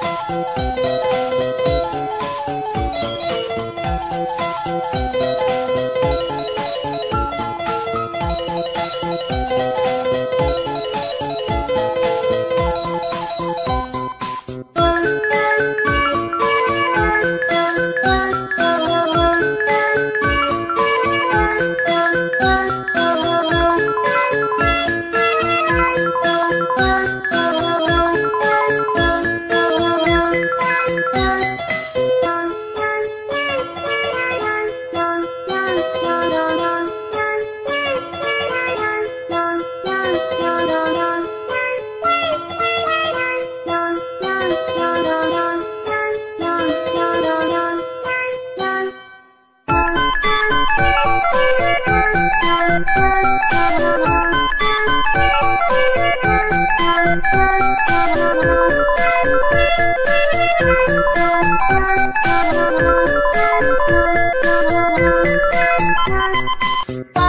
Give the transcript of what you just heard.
Música Bye.